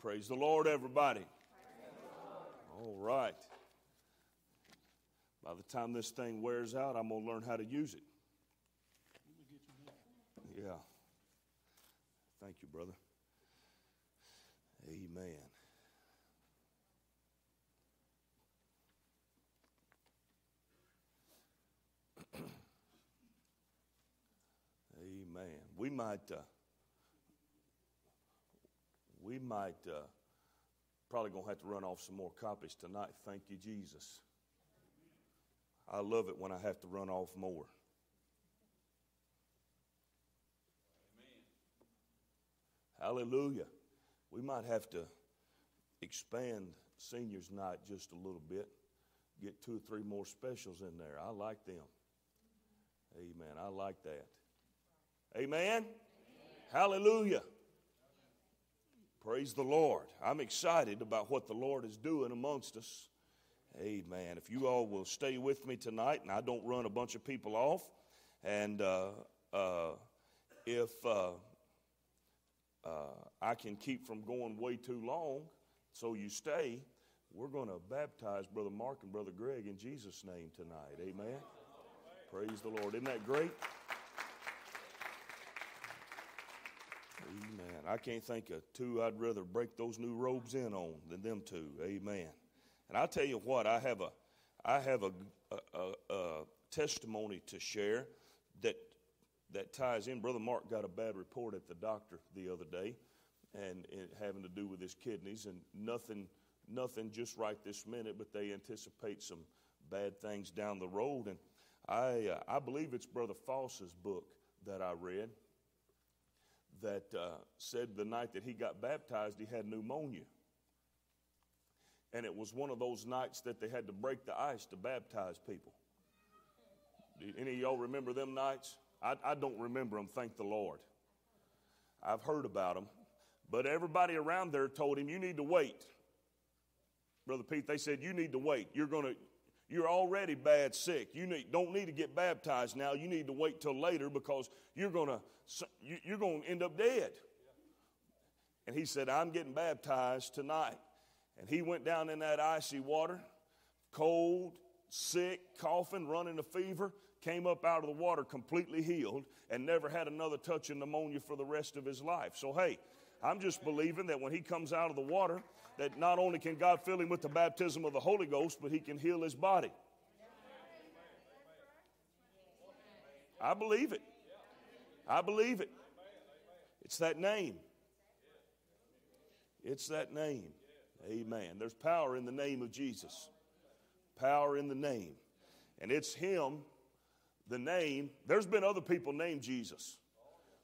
Praise the Lord, everybody. All right. By the time this thing wears out, I'm going to learn how to use it. Yeah. Thank you, brother. Amen. Amen. We might, uh, we might uh, probably gonna have to run off some more copies tonight. Thank you, Jesus. I love it when I have to run off more. Hallelujah. We might have to expand seniors night just a little bit. Get two or three more specials in there. I like them. Amen. I like that. Amen. Amen. Hallelujah. Praise the Lord. I'm excited about what the Lord is doing amongst us. Amen. If you all will stay with me tonight and I don't run a bunch of people off, and uh, uh, if uh, uh I can keep from going way too long, so you stay, we're going to baptize Brother Mark and Brother Greg in Jesus' name tonight. Amen. Praise the Lord. Isn't that great? Amen. I can't think of two I'd rather break those new robes in on than them two. Amen. And I'll tell you what, I have a, I have a, a, a testimony to share that, that ties in. Brother Mark got a bad report at the doctor the other day, and it having to do with his kidneys, and nothing, nothing just right this minute, but they anticipate some bad things down the road. And I, uh, I believe it's Brother Foss's book that I read that uh, said the night that he got baptized, he had pneumonia. And it was one of those nights that they had to break the ice to baptize people. Do any of y'all remember them nights? I, I don't remember them, thank the Lord. I've heard about them. But everybody around there told him, You need to wait. Brother Pete, they said, You need to wait. You're going to. You're already bad sick. You need, don't need to get baptized now. You need to wait till later because you're going you're going to end up dead. And he said, I'm getting baptized tonight. And he went down in that icy water, cold, sick, coughing, running a fever, came up out of the water completely healed, and never had another touch of pneumonia for the rest of his life. So, hey, I'm just believing that when he comes out of the water, that not only can God fill him with the baptism of the Holy Ghost, but he can heal his body. I believe it. I believe it. It's that name. It's that name. Amen. There's power in the name of Jesus. Power in the name. And it's Him, the name. There's been other people named Jesus,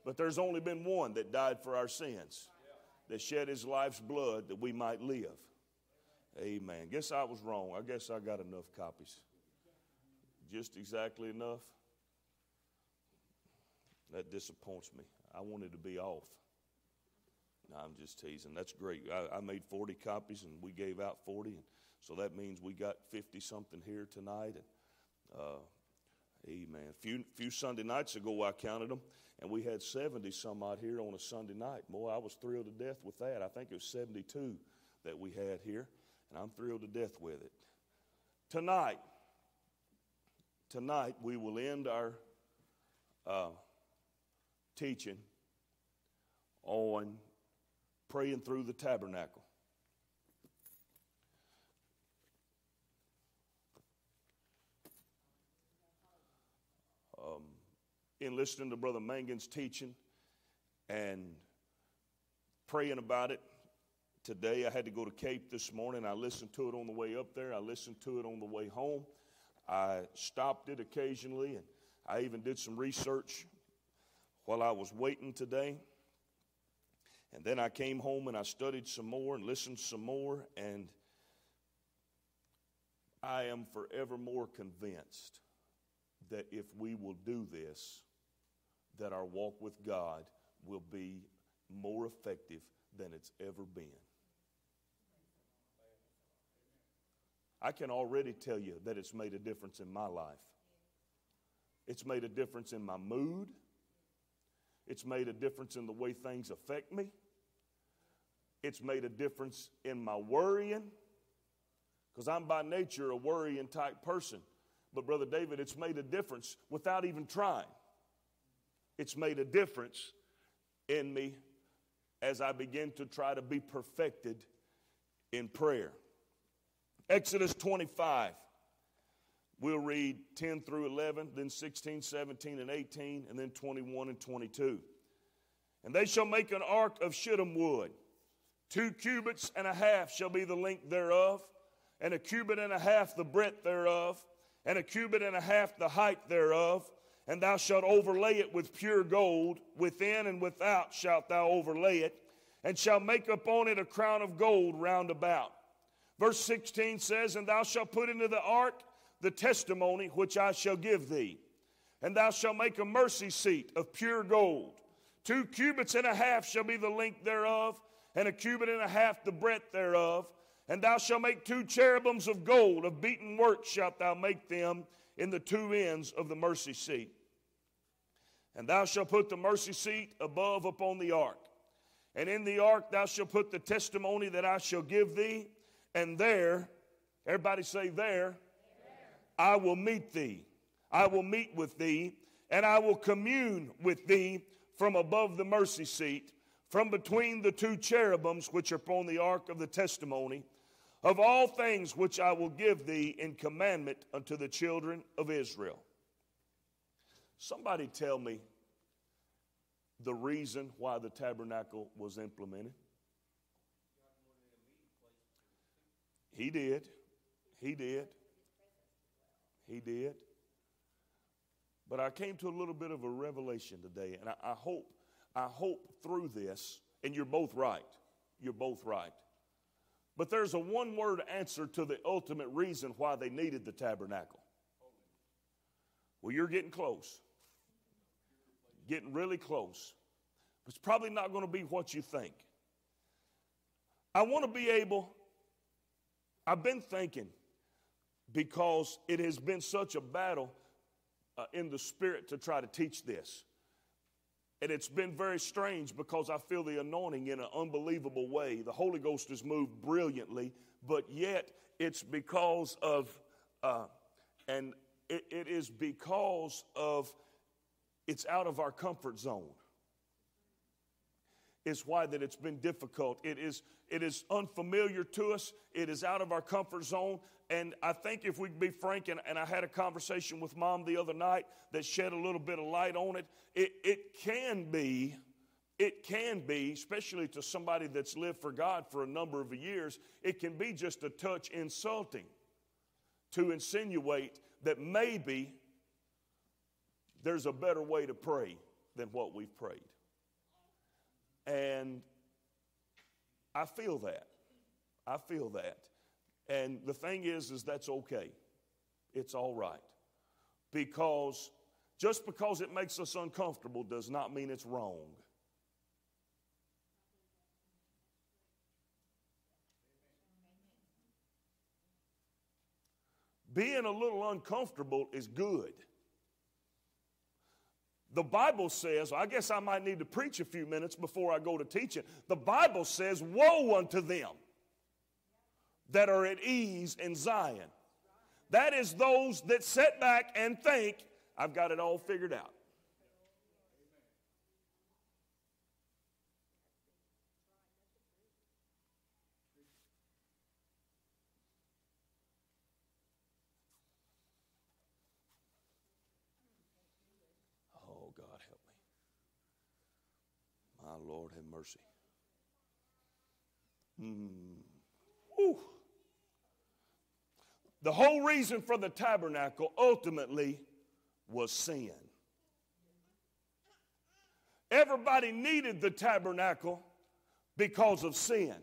but there's only been one that died for our sins, that shed His life's blood that we might live. Amen. Guess I was wrong. I guess I got enough copies. Just exactly enough. That disappoints me. I wanted to be off. No, I'm just teasing. That's great. I, I, made 40 copies and we gave out 40. And so that means we got 50 something here tonight. And, uh, amen. A few, few Sunday nights ago, I counted them, and we had 70 some out here on a Sunday night. Boy, I was thrilled to death with that. I think it was 72 that we had here, and I'm thrilled to death with it. Tonight, tonight we will end our uh, teaching on praying through the tabernacle. In listening to Brother Mangan's teaching and praying about it today, I had to go to Cape this morning. I listened to it on the way up there, I listened to it on the way home. I stopped it occasionally, and I even did some research while I was waiting today. And then I came home and I studied some more and listened some more, and I am forever more convinced that if we will do this, that our walk with God will be more effective than it's ever been. I can already tell you that it's made a difference in my life. It's made a difference in my mood. It's made a difference in the way things affect me. It's made a difference in my worrying, because I'm by nature a worrying type person. But, Brother David, it's made a difference without even trying. It's made a difference in me as I begin to try to be perfected in prayer. Exodus 25. We'll read 10 through 11, then 16, 17, and 18, and then 21 and 22. And they shall make an ark of shittim wood. Two cubits and a half shall be the length thereof, and a cubit and a half the breadth thereof, and a cubit and a half the height thereof. And thou shalt overlay it with pure gold, within and without shalt thou overlay it, and shalt make upon it a crown of gold round about. Verse 16 says, And thou shalt put into the ark the testimony which I shall give thee. And thou shalt make a mercy seat of pure gold. Two cubits and a half shall be the length thereof, and a cubit and a half the breadth thereof. And thou shalt make two cherubims of gold, of beaten work shalt thou make them in the two ends of the mercy seat. And thou shalt put the mercy seat above upon the ark. And in the ark thou shalt put the testimony that I shall give thee. And there, everybody say, there, I will meet thee. I will meet with thee, and I will commune with thee from above the mercy seat, from between the two cherubims which are upon the ark of the testimony, of all things which I will give thee in commandment unto the children of Israel. Somebody tell me the reason why the tabernacle was implemented. He did. He did. He did. But I came to a little bit of a revelation today, and I, I hope, I hope through this, and you're both right. You're both right. But there's a one word answer to the ultimate reason why they needed the tabernacle. Well, you're getting close. Getting really close. It's probably not going to be what you think. I want to be able, I've been thinking, because it has been such a battle uh, in the spirit to try to teach this. And it's been very strange because I feel the anointing in an unbelievable way. The Holy Ghost has moved brilliantly, but yet it's because of, uh, and it, it is because of, it's out of our comfort zone is why that it's been difficult. It is, it is unfamiliar to us. It is out of our comfort zone. And I think if we be frank, and, and I had a conversation with mom the other night that shed a little bit of light on it, it, it can be, it can be, especially to somebody that's lived for God for a number of years, it can be just a touch insulting to insinuate that maybe there's a better way to pray than what we've prayed. And I feel that. I feel that. And the thing is, is that's okay. It's all right. Because just because it makes us uncomfortable does not mean it's wrong. Being a little uncomfortable is good. The Bible says, I guess I might need to preach a few minutes before I go to teaching. The Bible says, Woe unto them that are at ease in Zion. That is those that sit back and think, I've got it all figured out. Oh, God, help me. My Lord have mercy. Mm. The whole reason for the tabernacle ultimately was sin. Everybody needed the tabernacle because of sin.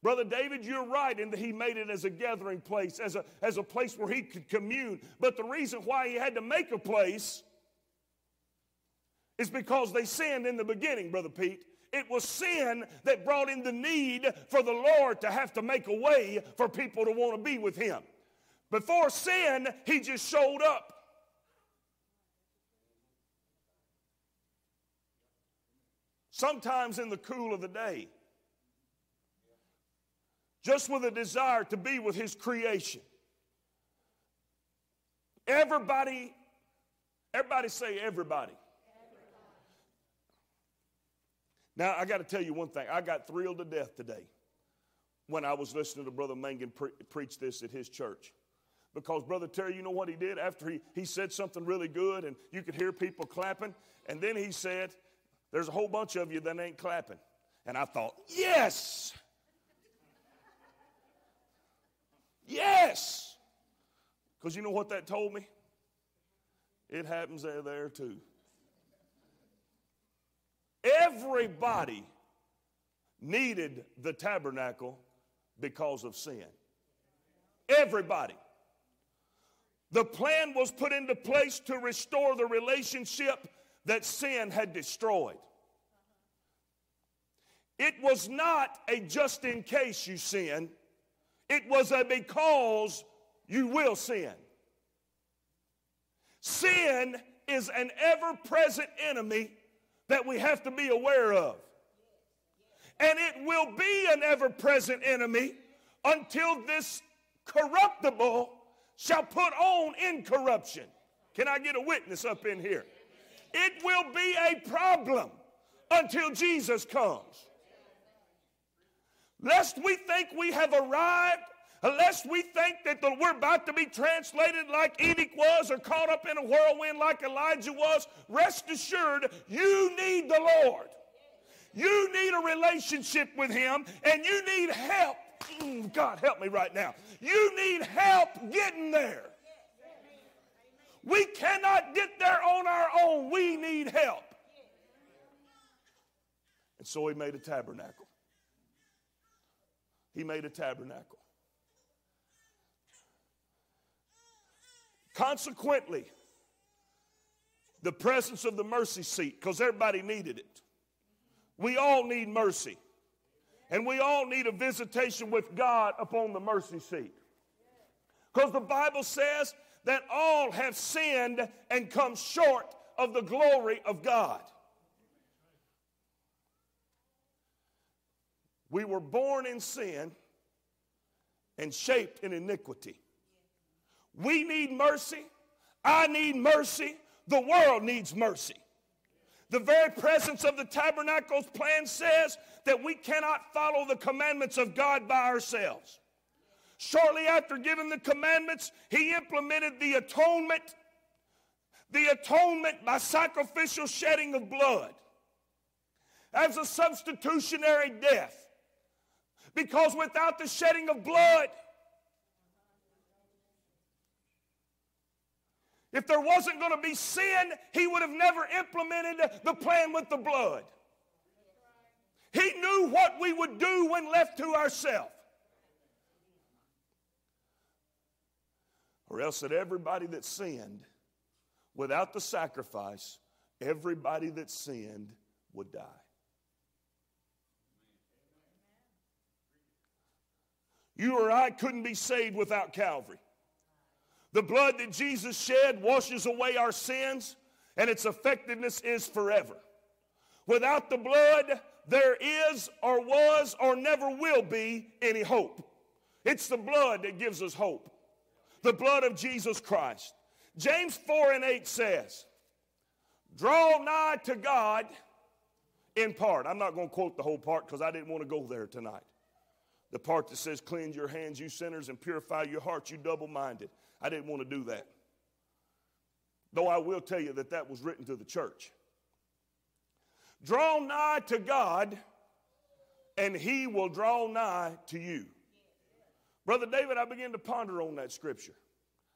Brother David, you're right in that he made it as a gathering place, as a, as a place where he could commune. But the reason why he had to make a place is because they sinned in the beginning, Brother Pete. It was sin that brought in the need for the Lord to have to make a way for people to want to be with Him. Before sin, He just showed up. Sometimes in the cool of the day, just with a desire to be with his creation. Everybody, everybody say everybody. Now, I got to tell you one thing. I got thrilled to death today when I was listening to Brother Mangan pre- preach this at his church. Because Brother Terry, you know what he did? After he, he said something really good and you could hear people clapping, and then he said, There's a whole bunch of you that ain't clapping. And I thought, Yes! Yes! Because you know what that told me? It happens there, there too. Everybody needed the tabernacle because of sin. Everybody. The plan was put into place to restore the relationship that sin had destroyed. It was not a just in case you sin, it was a because you will sin. Sin is an ever present enemy that we have to be aware of. And it will be an ever present enemy until this corruptible shall put on incorruption. Can I get a witness up in here? It will be a problem until Jesus comes. Lest we think we have arrived, unless we think that the, we're about to be translated like Enoch was or caught up in a whirlwind like Elijah was, rest assured you need the Lord. You need a relationship with Him and you need help. Mm, God, help me right now. You need help getting there. We cannot get there on our own. We need help. And so He made a tabernacle. He made a tabernacle. Consequently, the presence of the mercy seat, because everybody needed it. We all need mercy. And we all need a visitation with God upon the mercy seat. Because the Bible says that all have sinned and come short of the glory of God. We were born in sin and shaped in iniquity. We need mercy. I need mercy. The world needs mercy. The very presence of the tabernacle's plan says that we cannot follow the commandments of God by ourselves. Shortly after giving the commandments, he implemented the atonement, the atonement by sacrificial shedding of blood as a substitutionary death. Because without the shedding of blood, If there wasn't going to be sin, he would have never implemented the plan with the blood. He knew what we would do when left to ourselves. Or else that everybody that sinned without the sacrifice, everybody that sinned would die. You or I couldn't be saved without Calvary. The blood that Jesus shed washes away our sins, and its effectiveness is forever. Without the blood, there is, or was, or never will be any hope. It's the blood that gives us hope. The blood of Jesus Christ. James 4 and 8 says, Draw nigh to God in part. I'm not going to quote the whole part because I didn't want to go there tonight. The part that says, Cleanse your hands, you sinners, and purify your hearts, you double minded. I didn't want to do that. Though I will tell you that that was written to the church. Draw nigh to God, and he will draw nigh to you. Brother David, I began to ponder on that scripture.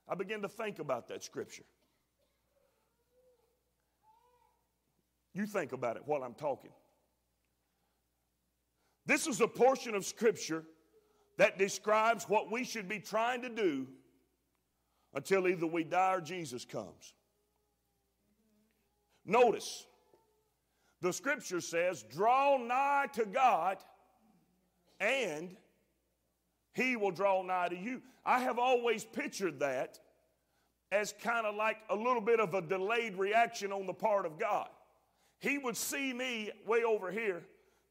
I began to think about that scripture. You think about it while I'm talking. This is a portion of scripture that describes what we should be trying to do until either we die or Jesus comes. Notice, the scripture says, Draw nigh to God, and he will draw nigh to you. I have always pictured that as kind of like a little bit of a delayed reaction on the part of God. He would see me way over here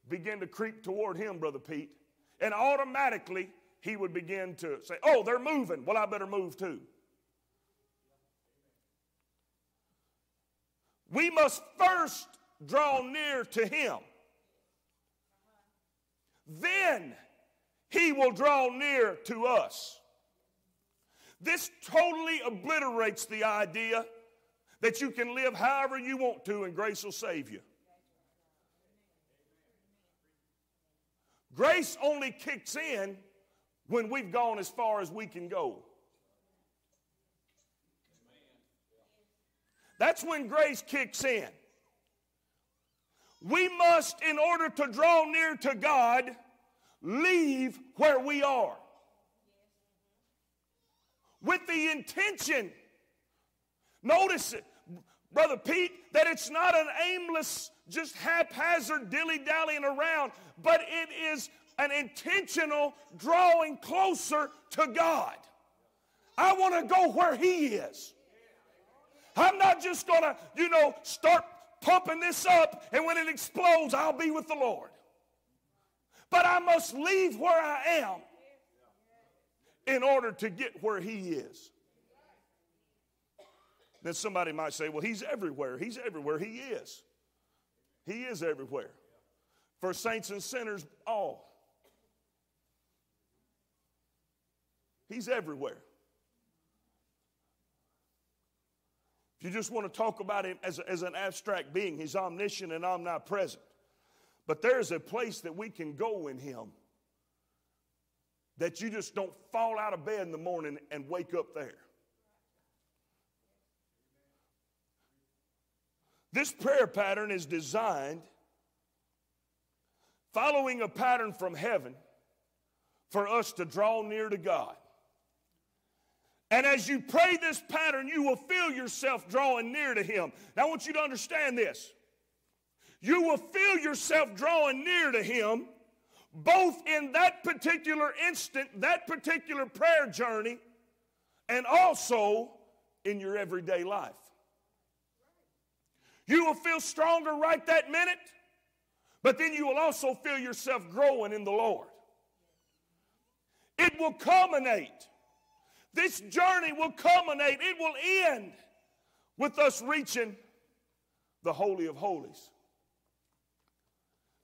begin to creep toward him, Brother Pete, and automatically he would begin to say, Oh, they're moving. Well, I better move too. We must first draw near to him. Then he will draw near to us. This totally obliterates the idea that you can live however you want to and grace will save you. Grace only kicks in when we've gone as far as we can go. That's when grace kicks in. We must, in order to draw near to God, leave where we are. With the intention, notice it, Brother Pete, that it's not an aimless, just haphazard dilly dallying around, but it is an intentional drawing closer to God. I want to go where He is. I'm not just going to, you know, start pumping this up and when it explodes, I'll be with the Lord. But I must leave where I am in order to get where He is. Then somebody might say, well, He's everywhere. He's everywhere. He is. He is everywhere. For saints and sinners, all. He's everywhere. You just want to talk about him as, as an abstract being, he's omniscient and omnipresent. But there's a place that we can go in him that you just don't fall out of bed in the morning and wake up there. This prayer pattern is designed following a pattern from heaven for us to draw near to God. And as you pray this pattern, you will feel yourself drawing near to Him. Now, I want you to understand this. You will feel yourself drawing near to Him both in that particular instant, that particular prayer journey, and also in your everyday life. You will feel stronger right that minute, but then you will also feel yourself growing in the Lord. It will culminate this journey will culminate, it will end with us reaching the Holy of Holies.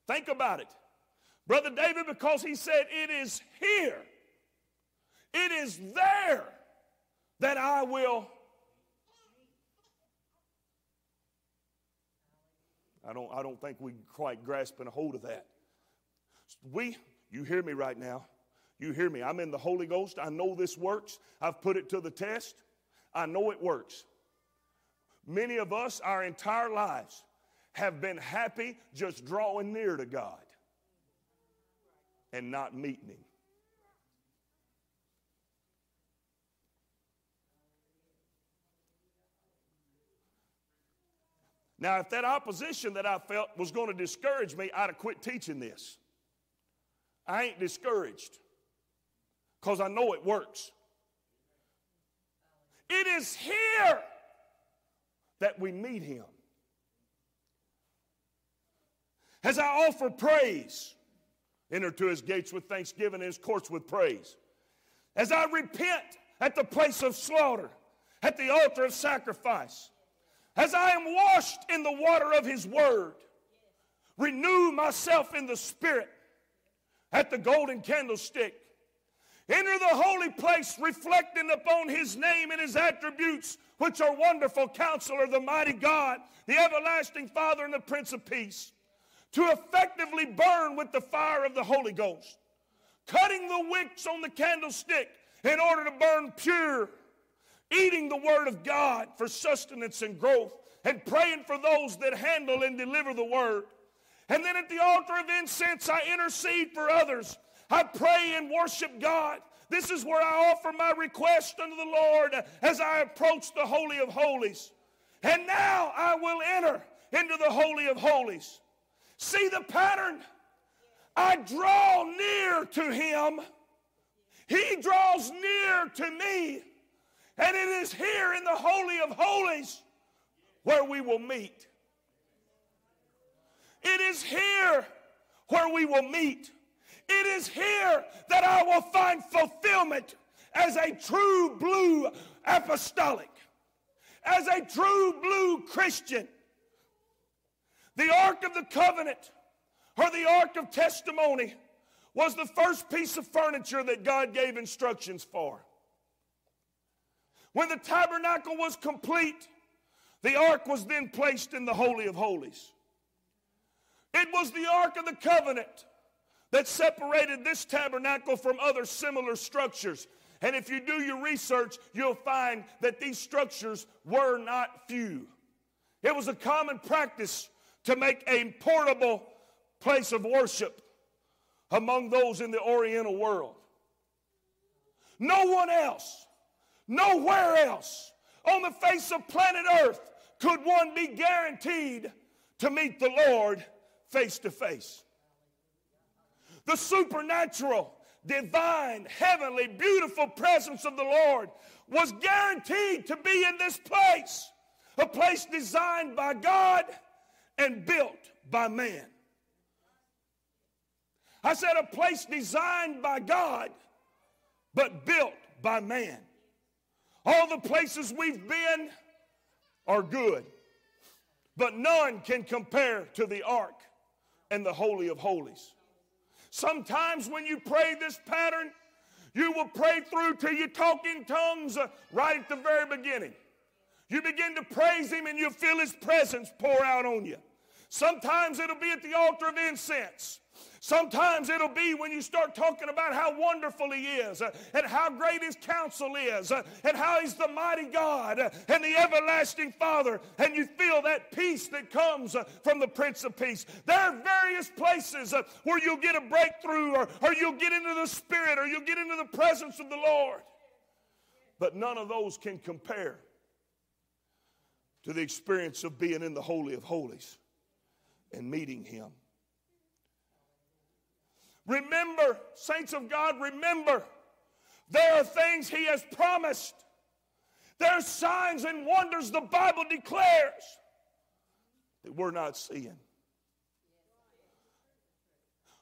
Think about it. Brother David, because he said, It is here, it is there that I will. I don't, I don't think we quite grasping a hold of that. We, you hear me right now. You hear me? I'm in the Holy Ghost. I know this works. I've put it to the test. I know it works. Many of us, our entire lives, have been happy just drawing near to God and not meeting Him. Now, if that opposition that I felt was going to discourage me, I'd have quit teaching this. I ain't discouraged because I know it works. It is here that we meet Him. As I offer praise, enter to His gates with thanksgiving and His courts with praise. As I repent at the place of slaughter, at the altar of sacrifice, as I am washed in the water of His word, renew myself in the Spirit at the golden candlestick Enter the holy place, reflecting upon his name and his attributes, which are wonderful counselor, the mighty God, the everlasting Father, and the Prince of Peace, to effectively burn with the fire of the Holy Ghost, cutting the wicks on the candlestick in order to burn pure, eating the Word of God for sustenance and growth, and praying for those that handle and deliver the Word. And then at the altar of incense, I intercede for others I pray and worship God. This is where I offer my request unto the Lord as I approach the Holy of Holies. And now I will enter into the Holy of Holies. See the pattern? I draw near to Him, He draws near to me. And it is here in the Holy of Holies where we will meet. It is here where we will meet. It is here that I will find fulfillment as a true blue apostolic, as a true blue Christian. The Ark of the Covenant or the Ark of Testimony was the first piece of furniture that God gave instructions for. When the tabernacle was complete, the ark was then placed in the Holy of Holies. It was the Ark of the Covenant that separated this tabernacle from other similar structures. And if you do your research, you'll find that these structures were not few. It was a common practice to make a portable place of worship among those in the Oriental world. No one else, nowhere else on the face of planet Earth could one be guaranteed to meet the Lord face to face. The supernatural, divine, heavenly, beautiful presence of the Lord was guaranteed to be in this place, a place designed by God and built by man. I said a place designed by God, but built by man. All the places we've been are good, but none can compare to the ark and the Holy of Holies. Sometimes when you pray this pattern, you will pray through till you talk in tongues uh, right at the very beginning. You begin to praise Him and you feel His presence pour out on you. Sometimes it'll be at the altar of incense. Sometimes it'll be when you start talking about how wonderful He is uh, and how great His counsel is uh, and how He's the mighty God uh, and the everlasting Father, and you feel that peace that comes from the Prince of Peace. There are various places where you'll get a breakthrough or, or you'll get into the Spirit or you'll get into the presence of the Lord. But none of those can compare to the experience of being in the Holy of Holies and meeting Him. Remember, saints of God, remember, there are things He has promised. There are signs and wonders the Bible declares that we're not seeing.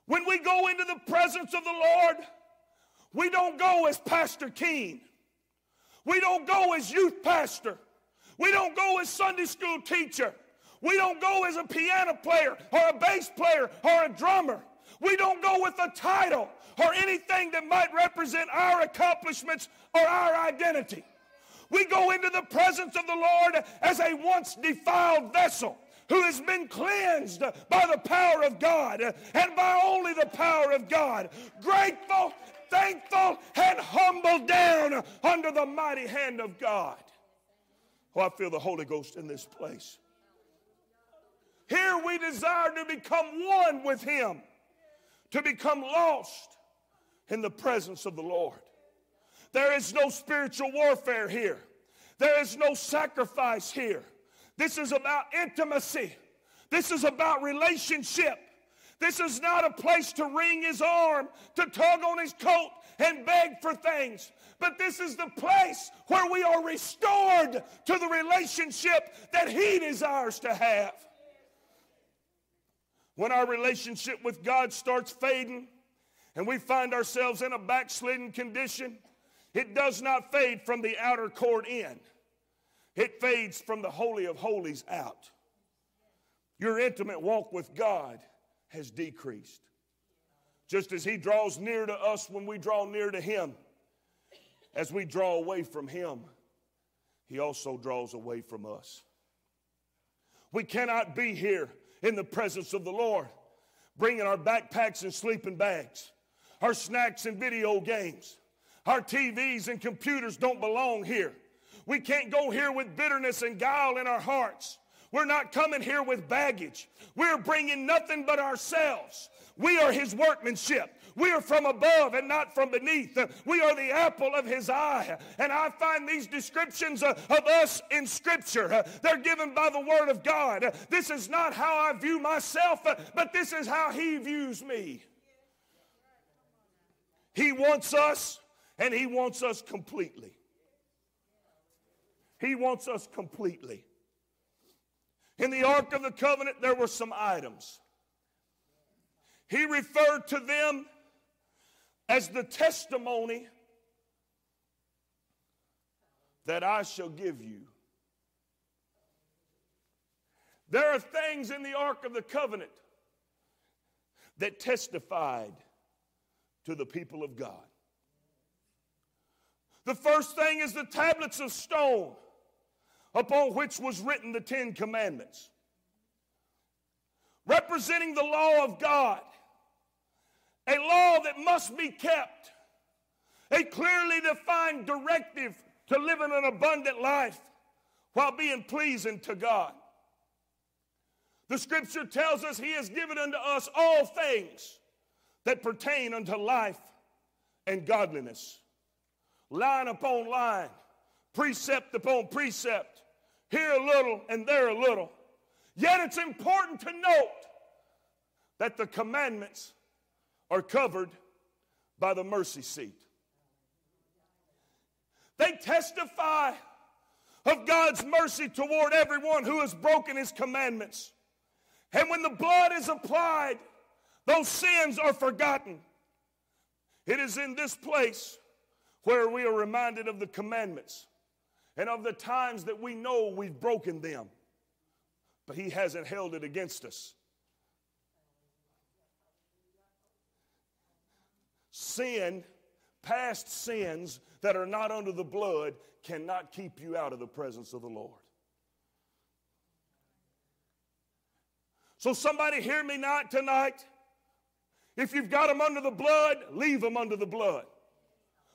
When we go into the presence of the Lord, we don't go as Pastor Keene. We don't go as youth pastor. We don't go as Sunday school teacher. We don't go as a piano player or a bass player or a drummer. We don't go with a title or anything that might represent our accomplishments or our identity. We go into the presence of the Lord as a once defiled vessel who has been cleansed by the power of God and by only the power of God. Grateful, thankful, and humble down under the mighty hand of God. Oh, I feel the Holy Ghost in this place. Here we desire to become one with Him to become lost in the presence of the Lord. There is no spiritual warfare here. There is no sacrifice here. This is about intimacy. This is about relationship. This is not a place to wring his arm, to tug on his coat and beg for things. But this is the place where we are restored to the relationship that he desires to have. When our relationship with God starts fading and we find ourselves in a backslidden condition, it does not fade from the outer court in, it fades from the Holy of Holies out. Your intimate walk with God has decreased. Just as He draws near to us when we draw near to Him, as we draw away from Him, He also draws away from us. We cannot be here in the presence of the Lord, bringing our backpacks and sleeping bags, our snacks and video games. Our TVs and computers don't belong here. We can't go here with bitterness and guile in our hearts. We're not coming here with baggage. We're bringing nothing but ourselves. We are His workmanship. We are from above and not from beneath. We are the apple of his eye. And I find these descriptions uh, of us in Scripture. Uh, they're given by the Word of God. This is not how I view myself, uh, but this is how he views me. He wants us, and he wants us completely. He wants us completely. In the Ark of the Covenant, there were some items. He referred to them as the testimony that I shall give you. There are things in the Ark of the Covenant that testified to the people of God. The first thing is the tablets of stone upon which was written the Ten Commandments, representing the law of God, a law that must be kept, a clearly defined directive to live in an abundant life while being pleasing to God. The scripture tells us he has given unto us all things that pertain unto life and godliness. Line upon line, precept upon precept, here a little and there a little. Yet it's important to note that the commandments are covered by the mercy seat. They testify of God's mercy toward everyone who has broken his commandments. And when the blood is applied, those sins are forgotten. It is in this place where we are reminded of the commandments and of the times that we know we've broken them, but He hasn't held it against us. Sin, past sins that are not under the blood, cannot keep you out of the presence of the Lord. So, somebody hear me not tonight. If you've got them under the blood, leave them under the blood.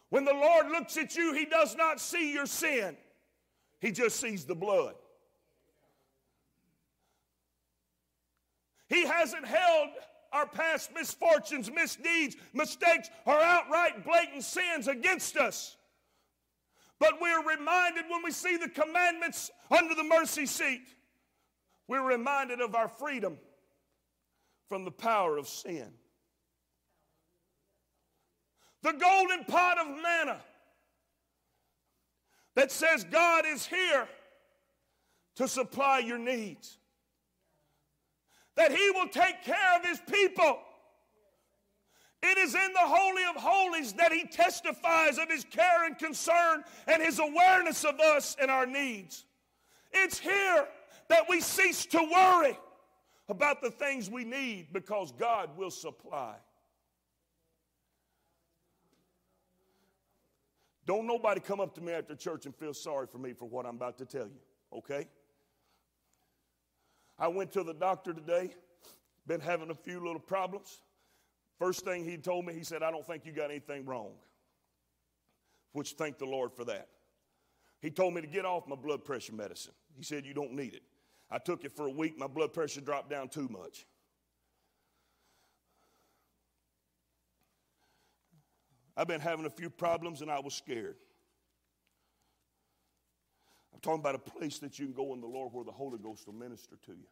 When the Lord looks at you, He does not see your sin, He just sees the blood. He hasn't held our past misfortunes, misdeeds, mistakes, or outright blatant sins against us. But we're reminded when we see the commandments under the mercy seat we're reminded of our freedom from the power of sin. The golden pot of manna that says God is here to supply your needs, that He will take care of His people. It is in the Holy of Holies that He testifies of His care and concern and His awareness of us and our needs. It's here that we cease to worry about the things we need because God will supply. Don't nobody come up to me after church and feel sorry for me for what I'm about to tell you, okay? I went to the doctor today, been having a few little problems. First thing he told me, he said, I don't think you got anything wrong. Which thank the Lord for that. He told me to get off my blood pressure medicine. He said, You don't need it. I took it for a week, my blood pressure dropped down too much. I've been having a few problems and I was scared. Talking about a place that you can go in the Lord where the Holy Ghost will minister to you.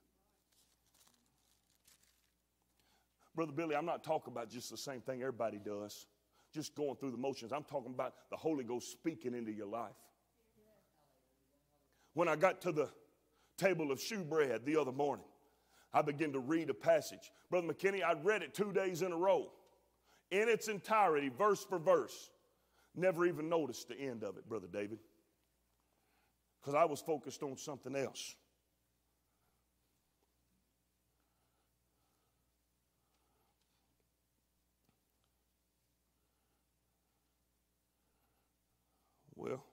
Brother Billy, I'm not talking about just the same thing everybody does, just going through the motions. I'm talking about the Holy Ghost speaking into your life. When I got to the table of shewbread the other morning. I began to read a passage. Brother McKinney, I read it two days in a row in its entirety, verse for verse. Never even noticed the end of it, Brother David, because I was focused on something else. Well,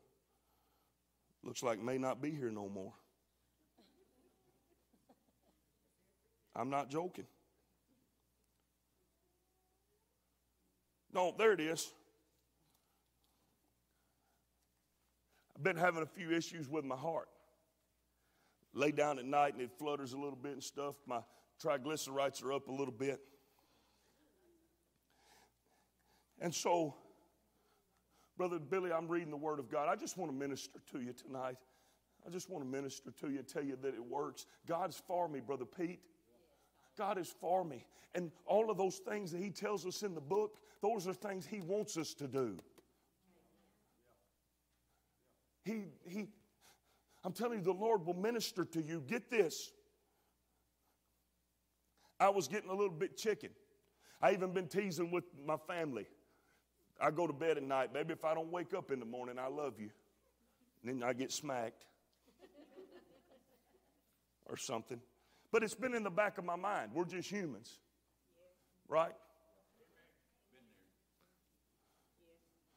looks like may not be here no more. I'm not joking. No, there it is. I've been having a few issues with my heart. Lay down at night and it flutters a little bit and stuff. My triglycerides are up a little bit. And so, Brother Billy, I'm reading the Word of God. I just want to minister to you tonight. I just want to minister to you and tell you that it works. God's for me, Brother Pete. God is for me. And all of those things that He tells us in the book, those are things He wants us to do. He, he, I'm telling you, the Lord will minister to you. Get this. I was getting a little bit chicken. I even been teasing with my family. I go to bed at night, baby, if I don't wake up in the morning, I love you. And then I get smacked or something. But it's been in the back of my mind. We're just humans, right?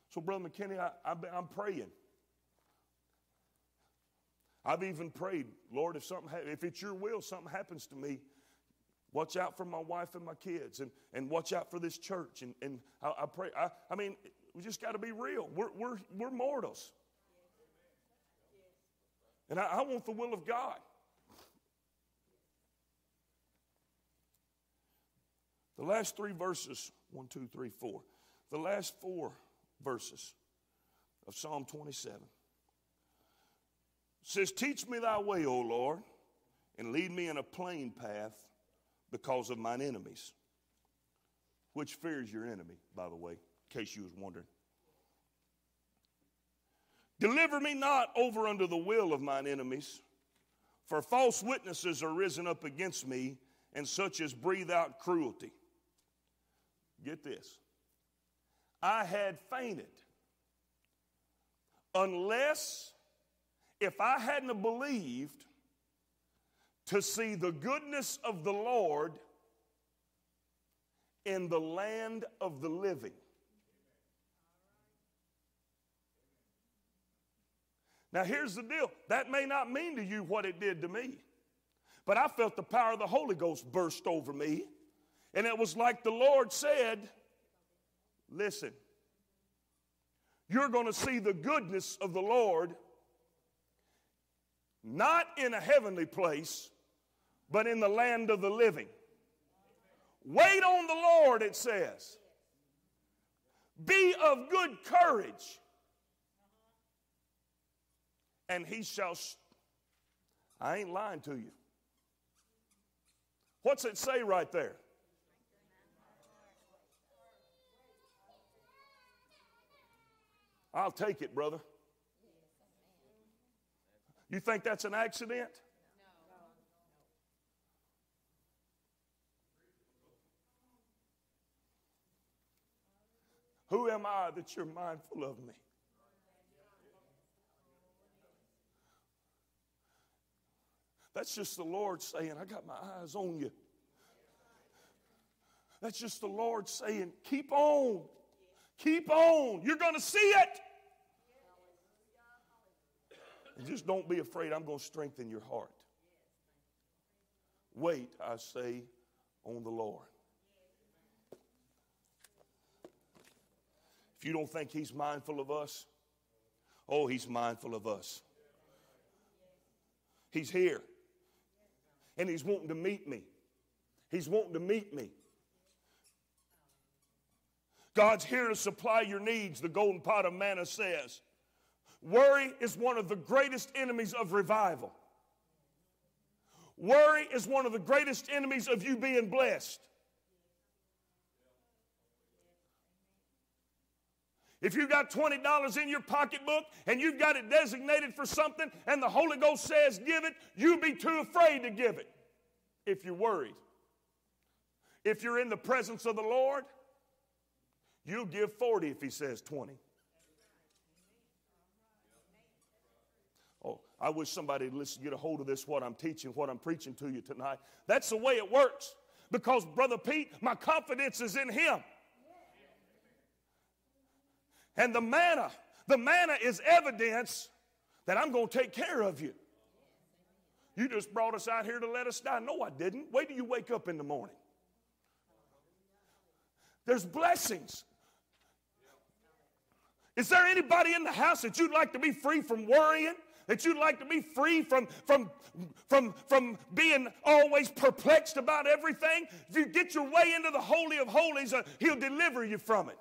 So, Brother McKinney, I, am praying. I've even prayed, Lord, if something, ha- if it's your will, something happens to me, watch out for my wife and my kids, and, and watch out for this church. And, and I, I pray. I, I mean, we just got to be real. We're, we're, we're mortals. And I, I want the will of God. The last three verses one, two, three, four. The last four verses of Psalm 27 says, Teach me thy way, O Lord, and lead me in a plain path because of mine enemies. Which fear is your enemy, by the way, in case you was wondering. Deliver me not over unto the will of mine enemies, for false witnesses are risen up against me, and such as breathe out cruelty. Get this. I had fainted unless if I hadn't believed to see the goodness of the Lord in the land of the living. Now, here's the deal that may not mean to you what it did to me, but I felt the power of the Holy Ghost burst over me. And it was like the Lord said, Listen, you're going to see the goodness of the Lord not in a heavenly place, but in the land of the living. Wait on the Lord, it says. Be of good courage, and he shall. I ain't lying to you. What's it say right there? I'll take it, brother. You think that's an accident? Who am I that you're mindful of me? That's just the Lord saying, I got my eyes on you. That's just the Lord saying, keep on. Keep on. You're going to see it. Just don't be afraid. I'm going to strengthen your heart. Wait, I say, on the Lord. If you don't think He's mindful of us, oh, He's mindful of us. He's here. And He's wanting to meet me. He's wanting to meet me. God's here to supply your needs, the golden pot of manna says. Worry is one of the greatest enemies of revival. Worry is one of the greatest enemies of you being blessed. If you've got $20 in your pocketbook and you've got it designated for something and the Holy Ghost says give it, you be too afraid to give it if you're worried. If you're in the presence of the Lord, You'll give 40 if he says 20. Oh, I wish somebody would listen, get a hold of this, what I'm teaching, what I'm preaching to you tonight. That's the way it works. Because, Brother Pete, my confidence is in him. And the manna, the manna is evidence that I'm going to take care of you. You just brought us out here to let us die. No, I didn't. Wait till you wake up in the morning. There's blessings. Is there anybody in the house that you'd like to be free from worrying? That you'd like to be free from, from, from, from being always perplexed about everything? If you get your way into the Holy of Holies, uh, He'll deliver you from it.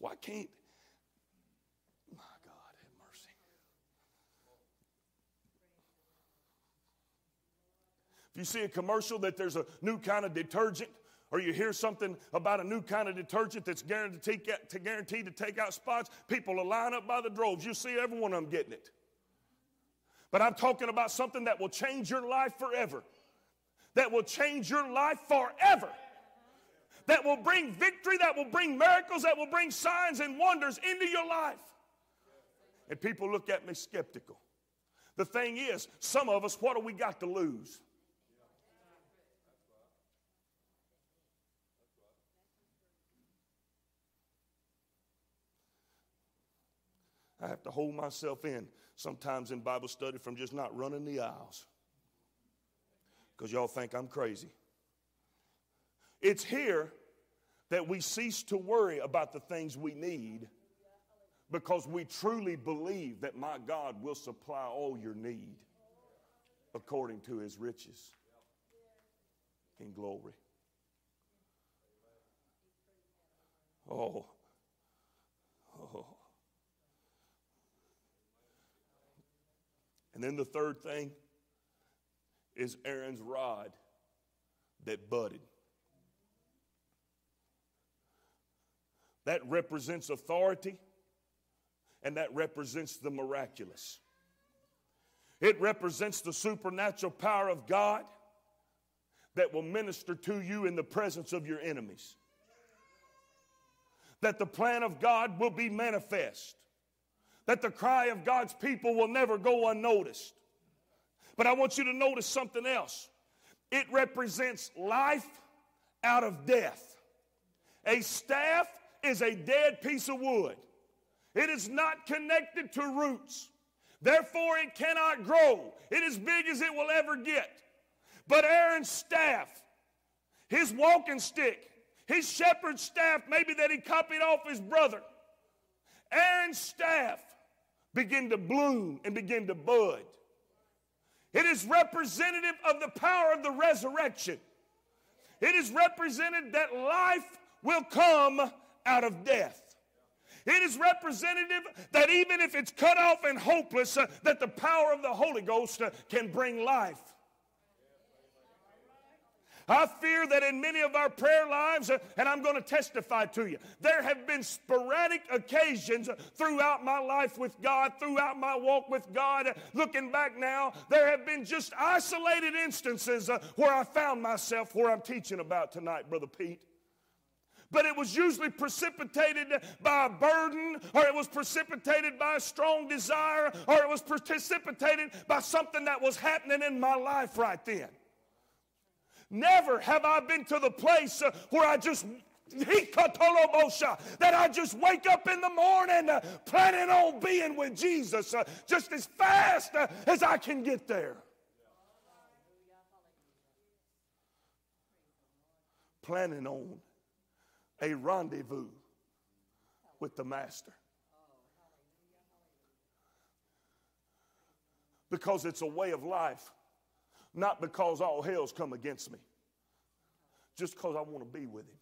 Why can't my God, have mercy. If you see a commercial that there's a new kind of detergent, or you hear something about a new kind of detergent that's guaranteed to, guaranteed to take out spots, people will line up by the droves. You see every one of them getting it. But I'm talking about something that will change your life forever. that will change your life forever. That will bring victory, that will bring miracles, that will bring signs and wonders into your life. And people look at me skeptical. The thing is, some of us, what do we got to lose? I have to hold myself in sometimes in Bible study from just not running the aisles because y'all think I'm crazy. It's here that we cease to worry about the things we need because we truly believe that my God will supply all your need according to his riches in glory. Oh, oh. And then the third thing is Aaron's rod that budded. That represents authority and that represents the miraculous. It represents the supernatural power of God that will minister to you in the presence of your enemies. That the plan of God will be manifest that the cry of God's people will never go unnoticed. But I want you to notice something else it represents life out of death. A staff is a dead piece of wood, it is not connected to roots. Therefore, it cannot grow. It is big as it will ever get. But Aaron's staff, his walking stick, his shepherd's staff, maybe that he copied off his brother, Aaron's staff begin to bloom and begin to bud. It is representative of the power of the resurrection. It is represented that life will come out of death. It is representative that even if it's cut off and hopeless, uh, that the power of the Holy Ghost uh, can bring life. I fear that in many of our prayer lives, uh, and I'm going to testify to you, there have been sporadic occasions throughout my life with God, throughout my walk with God. Looking back now, there have been just isolated instances uh, where I found myself where I'm teaching about tonight, Brother Pete but it was usually precipitated by a burden, or it was precipitated by a strong desire, or it was precipitated by something that was happening in my life right then. Never have I been to the place uh, where I just that I just wake up in the morning uh, planning on being with Jesus uh, just as fast as I can get there. Planning on a rendezvous with the Master. Because it's a way of life not because all hell's come against me, just because I want to be with him.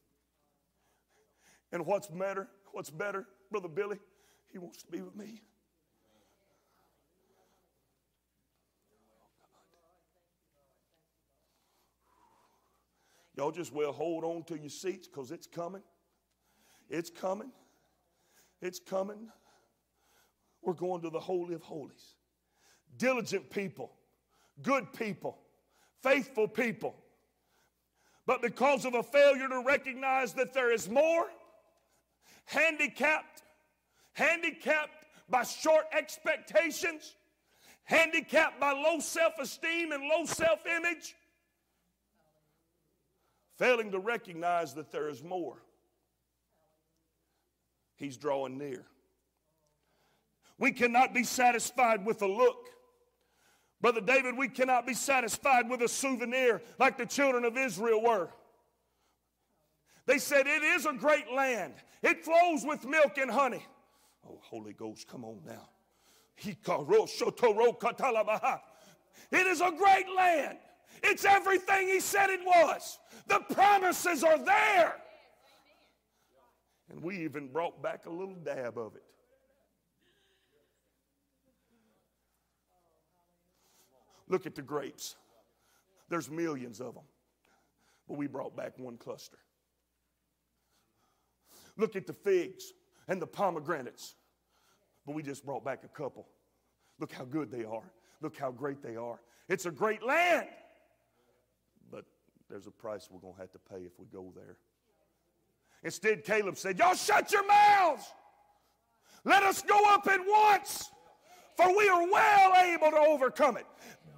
And what's better? What's better, Brother Billy? He wants to be with me. Y'all just well hold on to your seats because it's coming. It's coming. It's coming. We're going to the Holy of Holies. Diligent people good people, faithful people. But because of a failure to recognize that there is more, handicapped, handicapped by short expectations, handicapped by low self esteem and low self image, failing to recognize that there is more. He's drawing near. We cannot be satisfied with a look. Brother David, we cannot be satisfied with a souvenir like the children of Israel were. They said, It is a great land, it flows with milk and honey. Oh, Holy Ghost, come on now. It is a great land. It's everything he said it was. The promises are there. And we even brought back a little dab of it. Look at the grapes. There's millions of them, but we brought back one cluster. Look at the figs and the pomegranates, but we just brought back a couple. Look how good they are. Look how great they are. It's a great land, but there's a price we're going to have to pay if we go there. Instead, Caleb said, Y'all shut your mouths. Let us go up at once, for we are well able to overcome it.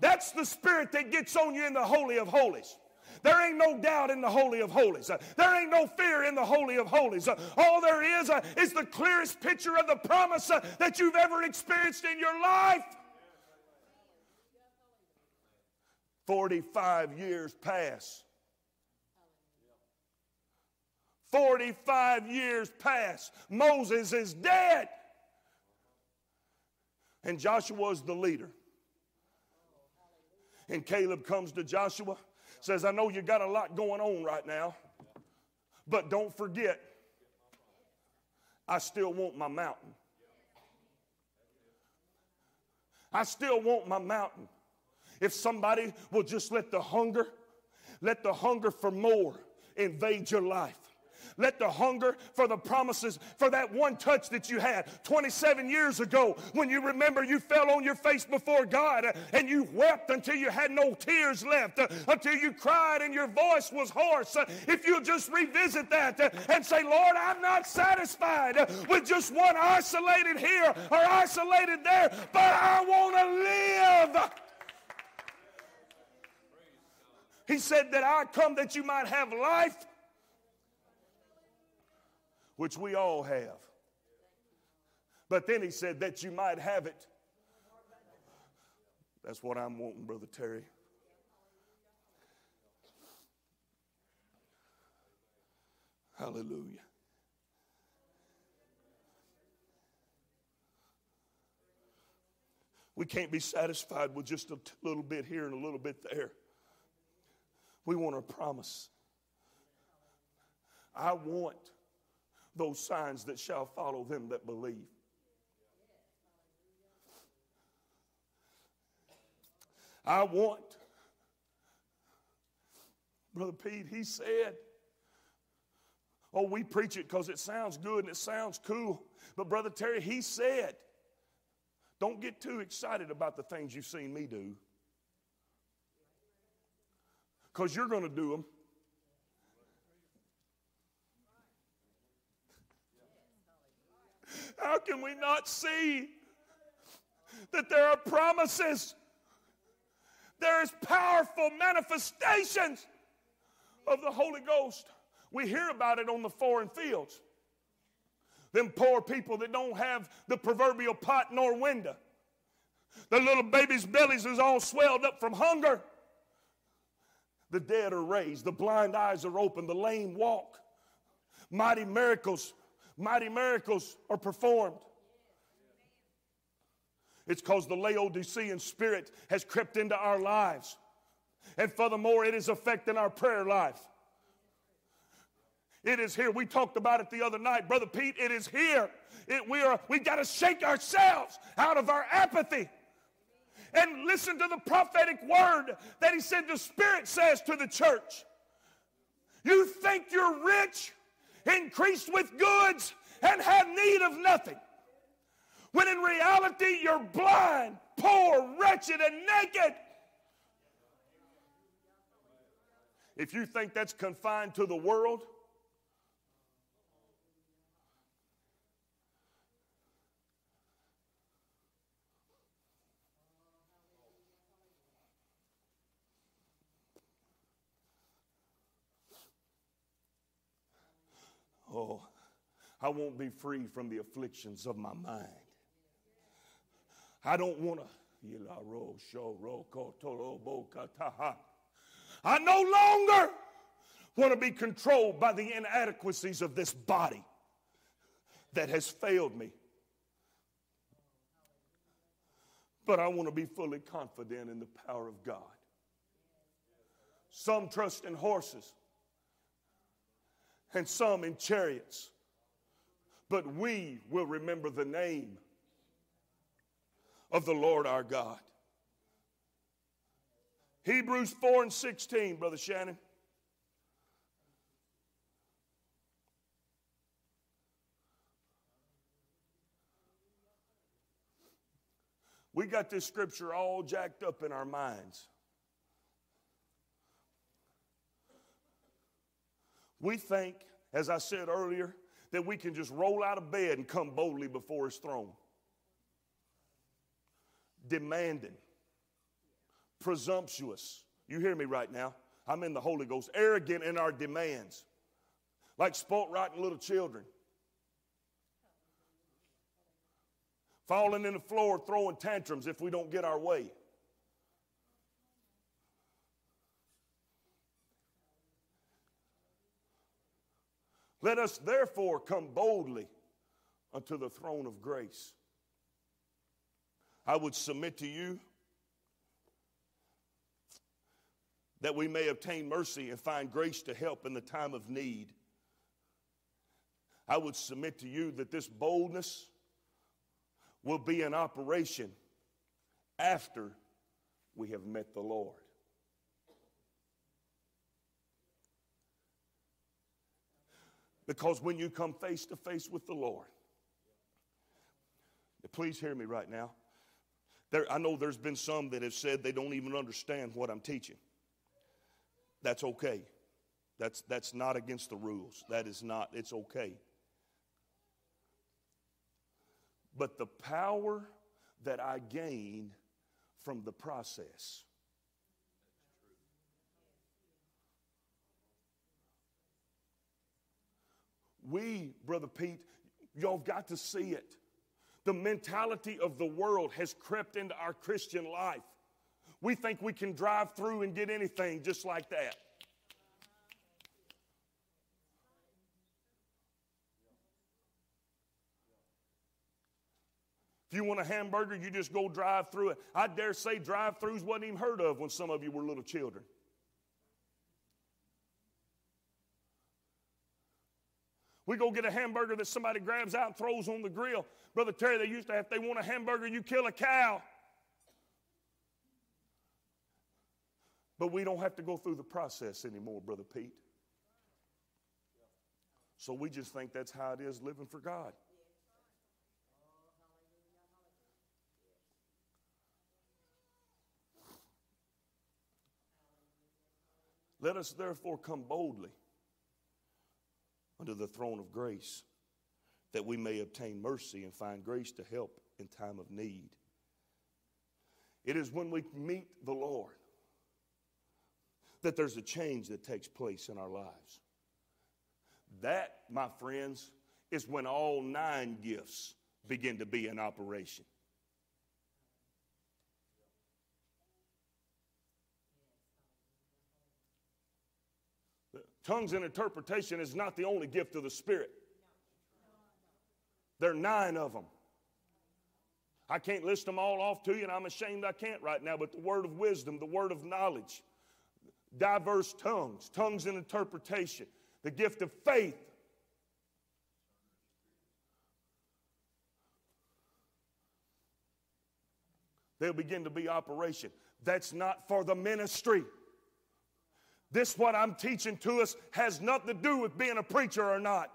That's the spirit that gets on you in the Holy of Holies. There ain't no doubt in the Holy of Holies. There ain't no fear in the Holy of Holies. All there is uh, is the clearest picture of the promise uh, that you've ever experienced in your life. 45 years pass. 45 years pass. Moses is dead. And Joshua is the leader. And Caleb comes to Joshua, says, I know you got a lot going on right now, but don't forget, I still want my mountain. I still want my mountain. If somebody will just let the hunger, let the hunger for more invade your life. Let the hunger for the promises, for that one touch that you had 27 years ago when you remember you fell on your face before God uh, and you wept until you had no tears left, uh, until you cried and your voice was hoarse. Uh, if you'll just revisit that and say, Lord, I'm not satisfied with just one isolated here or isolated there, but I want to live. He said that I come that you might have life which we all have. But then he said that you might have it. That's what I'm wanting, Brother Terry. Hallelujah. We can't be satisfied with just a little bit here and a little bit there. We want a promise. I want those signs that shall follow them that believe. I want, Brother Pete, he said, Oh, we preach it because it sounds good and it sounds cool. But Brother Terry, he said, Don't get too excited about the things you've seen me do because you're going to do them. How can we not see that there are promises? There is powerful manifestations of the Holy Ghost. We hear about it on the foreign fields. Them poor people that don't have the proverbial pot nor window. The little babies' bellies is all swelled up from hunger. The dead are raised, the blind eyes are opened, the lame walk. Mighty miracles mighty miracles are performed. It's because the Laodicean spirit has crept into our lives. And furthermore, it is affecting our prayer life. It is here. We talked about it the other night. Brother Pete, it is here. It, we are, we got to shake ourselves out of our apathy and listen to the prophetic word that he said the Spirit says to the church. You think you're rich? Increased with goods, and have need of nothing. When in reality, you're blind, poor, wretched, and naked. If you think that's confined to the world, Oh, I won't be free from the afflictions of my mind. I don't want to. I no longer want to be controlled by the inadequacies of this body that has failed me. But I want to be fully confident in the power of God. Some trust in horses, and some in chariots. But we will remember the name of the Lord our God. Hebrews 4 and 16, Brother Shannon. We got this scripture all jacked up in our minds. We think, as I said earlier, that we can just roll out of bed and come boldly before his throne. Demanding, presumptuous. You hear me right now? I'm in the Holy Ghost. Arrogant in our demands, like spoilt rotten little children. Falling in the floor, throwing tantrums if we don't get our way. Let us therefore come boldly unto the throne of grace. I would submit to you that we may obtain mercy and find grace to help in the time of need. I would submit to you that this boldness will be in operation after we have met the Lord. Because when you come face to face with the Lord, please hear me right now. There, I know there's been some that have said they don't even understand what I'm teaching. That's okay. That's, that's not against the rules. That is not, it's okay. But the power that I gain from the process We, Brother Pete, y'all got to see it. The mentality of the world has crept into our Christian life. We think we can drive through and get anything just like that. If you want a hamburger, you just go drive through it. I dare say drive throughs wasn't even heard of when some of you were little children. We go get a hamburger that somebody grabs out and throws on the grill. Brother Terry, they used to have, if they want a hamburger, you kill a cow. But we don't have to go through the process anymore, Brother Pete. So we just think that's how it is living for God. Let us therefore come boldly under the throne of grace, that we may obtain mercy and find grace to help in time of need. It is when we meet the Lord that there's a change that takes place in our lives. That, my friends, is when all nine gifts begin to be in operation. Tongues and interpretation is not the only gift of the Spirit. There are nine of them. I can't list them all off to you, and I'm ashamed I can't right now, but the word of wisdom, the word of knowledge, diverse tongues, tongues and interpretation, the gift of faith. They'll begin to be operation. That's not for the ministry. This, what I'm teaching to us, has nothing to do with being a preacher or not.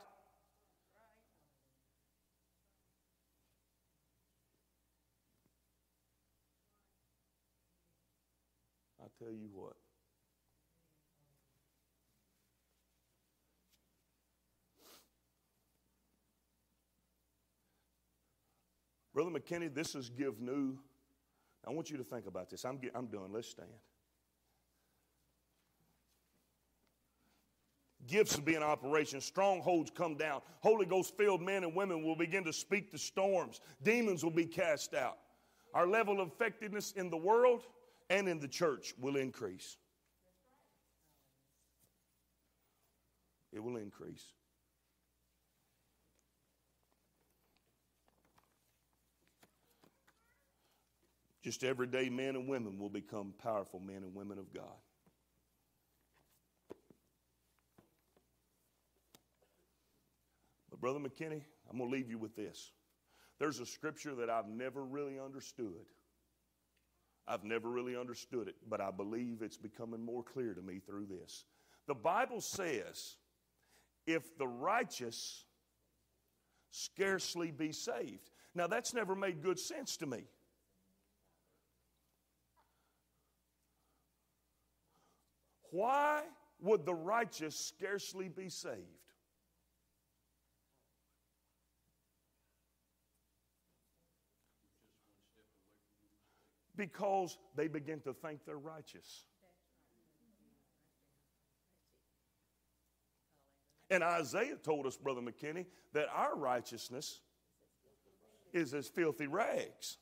I tell you what. Brother McKinney, this is Give New. I want you to think about this. I'm, I'm done. Let's stand. Gifts will be in operation. Strongholds come down. Holy Ghost filled men and women will begin to speak to storms. Demons will be cast out. Our level of effectiveness in the world and in the church will increase. It will increase. Just everyday men and women will become powerful men and women of God. But, Brother McKinney, I'm going to leave you with this. There's a scripture that I've never really understood. I've never really understood it, but I believe it's becoming more clear to me through this. The Bible says, if the righteous scarcely be saved. Now, that's never made good sense to me. Why would the righteous scarcely be saved. Because they begin to think they're righteous. And Isaiah told us, Brother McKinney, that our righteousness is as filthy rags.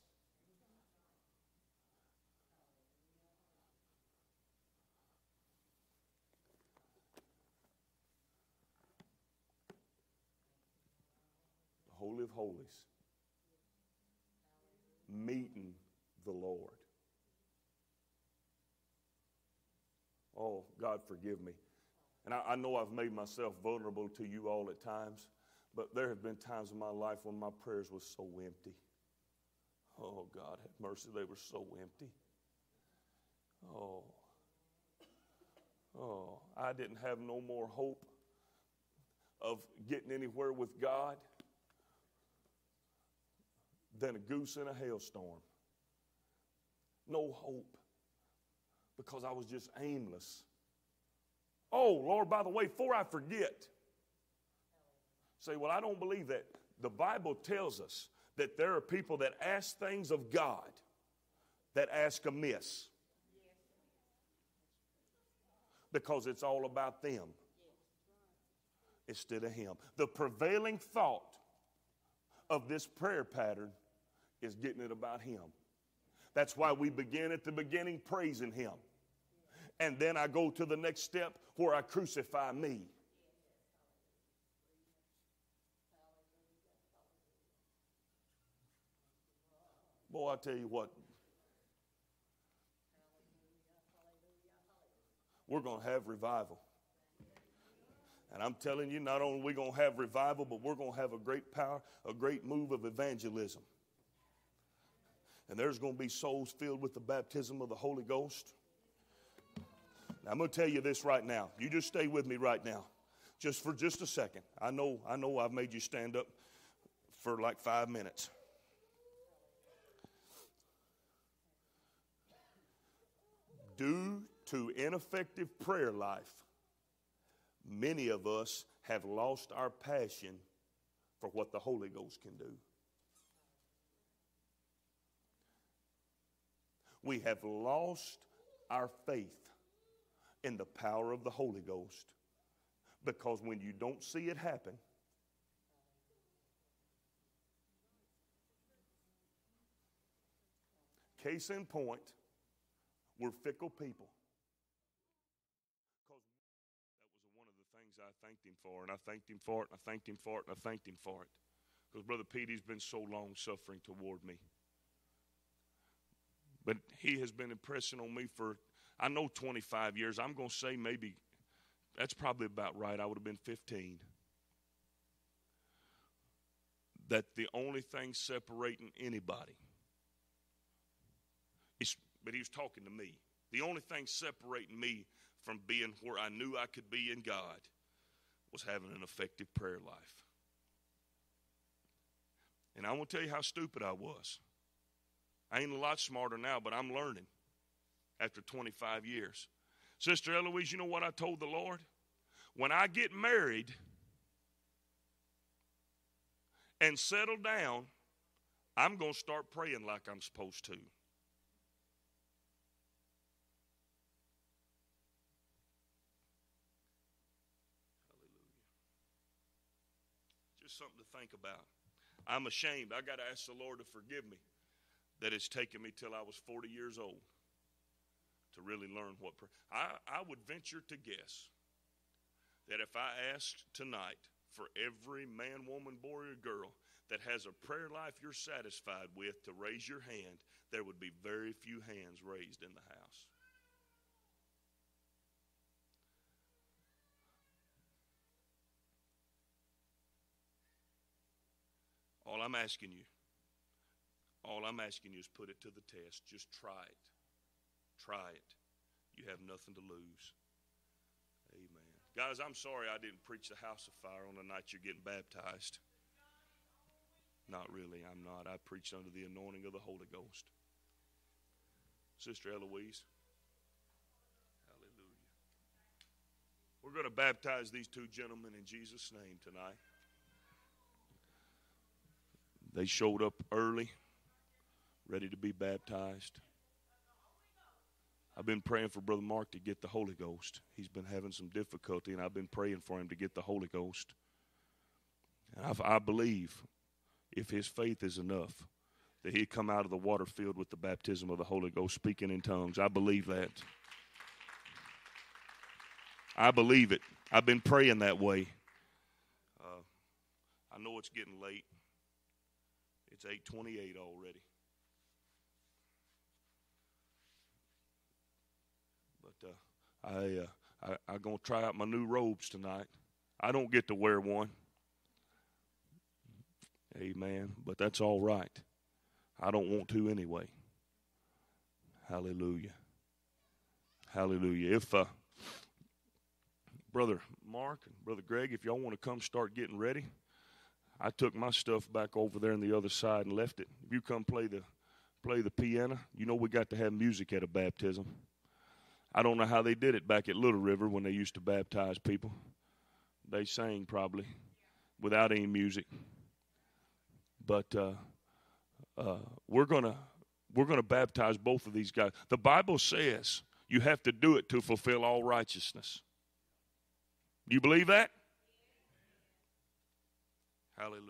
Holy of Holies. Meeting the Lord. Oh, God, forgive me. And I, I, know I've made myself vulnerable to you all at times, but there have been times in my life when my prayers were so empty. Oh, God, have mercy, they were so empty. Oh. Oh, I didn't have no more hope of getting anywhere with God than a goose in a hailstorm. No hope because I was just aimless. Oh, Lord, by the way, before I forget, say, well, I don't believe that. The Bible tells us that there are people that ask things of God that ask amiss because it's all about them instead of Him. The prevailing thought of this prayer pattern is getting it about Him. That's why we begin at the beginning praising Him. And then I go to the next step where I crucify me. Boy, I tell you what, we're going to have revival. And I'm telling you, not only are we going to have revival, but we're going to have a great power, a great move of evangelism. And there's going to be souls filled with the baptism of the Holy Ghost. Now, I'm going to tell you this right now. You just stay with me right now, just for just a second. I know, I know, I've made you stand up for like five minutes. Due to ineffective prayer life, many of us have lost our passion for what the Holy Ghost can do. We have lost our faith in the power of the Holy Ghost because when you don't see it happen, case in point, we're fickle people. That was one of the things I thanked him for, and I thanked him for it, and I thanked him for it, and I thanked him for it. Because Brother Petey's been so long suffering toward me. But he has been impressing on me for, I know 25 years. I'm going to say maybe, that's probably about right. I would have been 15. That the only thing separating anybody is, but he was talking to me. The only thing separating me from being where I knew I could be in God was having an effective prayer life. And I want to tell you how stupid I was. I ain't a lot smarter now, but I'm learning after 25 years. Sister Eloise, you know what I told the Lord? When I get married and settle down, I'm going to start praying like I'm supposed to. Hallelujah. Just something to think about. I'm ashamed. I got to ask the Lord to forgive me that it's taken me till I was 40 years old to really learn what prayer. I, I would venture to guess that if I asked tonight for every man, woman, boy, or girl that has a prayer life you're satisfied with to raise your hand, there would be very few hands raised in the house. All I'm asking you all I'm asking you is put it to the test. Just try it. Try it. You have nothing to lose. Amen. Guys, I'm sorry I didn't preach the house of fire on the night you're getting baptized. Not really, I'm not. I preached under the anointing of the Holy Ghost. Sister Eloise. Hallelujah. We're going to baptize these two gentlemen in Jesus' name tonight. They showed up early, ready to be baptized. I've been praying for Brother Mark to get the Holy Ghost. He's been having some difficulty, and I've been praying for him to get the Holy Ghost. And I, I believe if his faith is enough, that he'd come out of the water filled with the baptism of the Holy Ghost, speaking in tongues. I believe that. I believe it. I've been praying that way. Uh, I know it's getting late. It's 8:28 already. But uh, I, uh, I I'm gonna try out my new robes tonight. I don't get to wear one. Amen. But that's all right. I don't want to anyway. Hallelujah. Hallelujah. If uh, Brother Mark and Brother Greg, if y'all want to come start getting ready, I took my stuff back over there on the other side and left it. If you come play the play the piano, you know we got to have music at a baptism. I don't know how they did it back at Little River when they used to baptize people. They sang probably without any music. But uh, uh, we're gonna we're gonna baptize both of these guys. The Bible says you have to do it to fulfill all righteousness. Do you believe that? Hallelujah.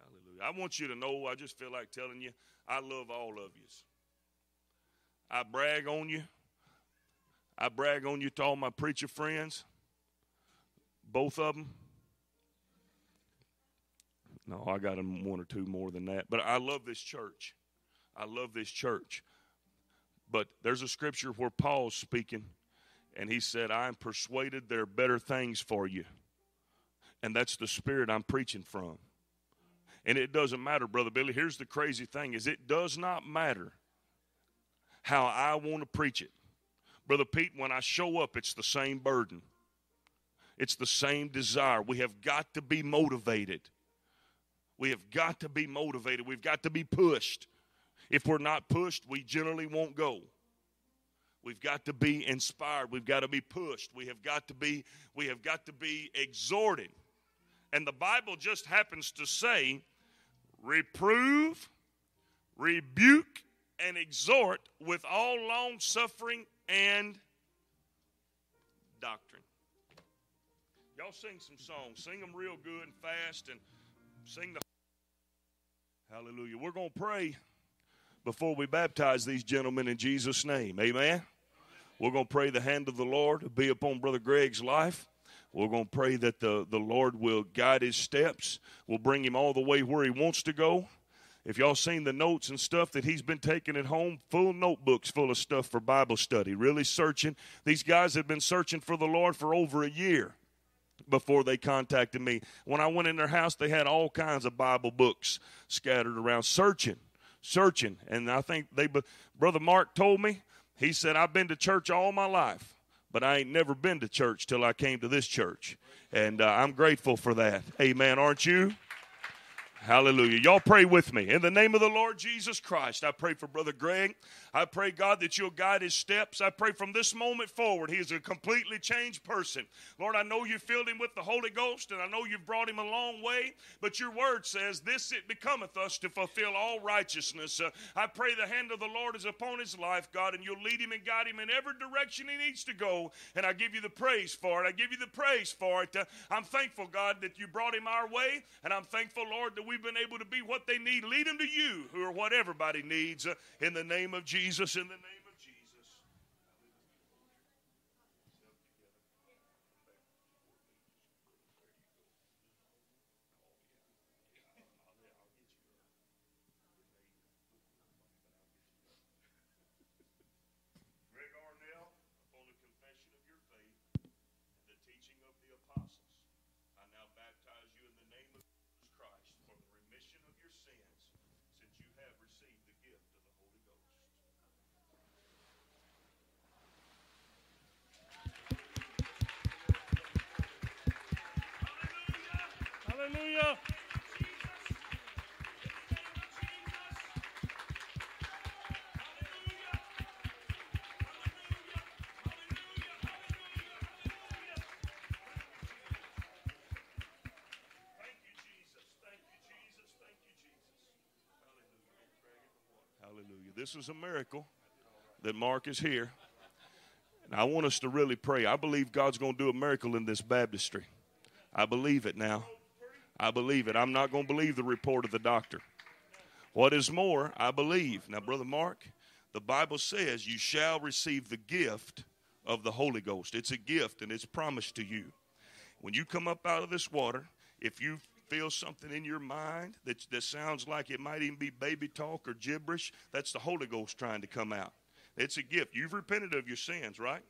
Hallelujah. I want you to know, I just feel like telling you, I love all of you. I brag on you. I brag on you to all my preacher friends. Both of them. No, I got them one or two more than that. But I love this church. I love this church. But there's a scripture where Paul's speaking, and he said, I am persuaded there are better things for you. And that's the spirit I'm preaching from. And it doesn't matter, Brother Billy. Here's the crazy thing is it does not matter how I want to preach it. Brother Pete, when I show up, it's the same burden. It's the same desire. We have got to be motivated. We have got to be motivated. We've got to be pushed. If we're not pushed, we generally won't go. We've got to be inspired. We've got to be pushed. We have got to be we have got to be exhorted. And the Bible just happens to say reprove, rebuke and exhort with all long suffering and doctrine. Y'all sing some songs. Sing them real good and fast and sing the Hallelujah. We're going to pray before we baptize these gentlemen in Jesus' name. Amen. We're going to pray the hand of the Lord be upon Brother Greg's life. We're going to pray that the, the Lord will guide his steps, will bring him all the way where he wants to go. If y'all seen the notes and stuff that he's been taking at home, full notebooks full of stuff for Bible study, really searching. These guys have been searching for the Lord for over a year before they contacted me. When I went in their house, they had all kinds of Bible books scattered around, searching searching. And I think they, Brother Mark told me, he said, I've been to church all my life, but I ain't never been to church till I came to this church. And uh, I'm grateful for that. Amen. Aren't you? Hallelujah. Y'all pray with me. In the name of the Lord Jesus Christ, I pray for Brother Greg. I pray, God, that you'll guide his steps. I pray from this moment forward, he is a completely changed person. Lord, I know you filled him with the Holy Ghost, and I know you've brought him a long way, but your word says, This it becometh us to fulfill all righteousness. Uh, I pray the hand of the Lord is upon his life, God, and you'll lead him and guide him in every direction he needs to go. And I give you the praise for it. I give you the praise for it. Uh, I'm thankful, God, that you brought him our way, and I'm thankful, Lord, that we've been able to be what they need. Lead him to you, who are what everybody needs, uh, in the name of Jesus. Jesus, in the name Hallelujah. this is a miracle that Mark is here. And I want us to really pray. I believe God's going to do a miracle in this baptistry. I believe it now. I believe it. I'm not going to believe the report of the doctor. What is more, I believe. Now, Brother Mark, the Bible says you shall receive the gift of the Holy Ghost. It's a gift and it's promised to you. When you come up out of this water, if you feel something in your mind that, that sounds like it might even be baby talk or gibberish, that's the Holy Ghost trying to come out. It's a gift. You've repented of your sins, right?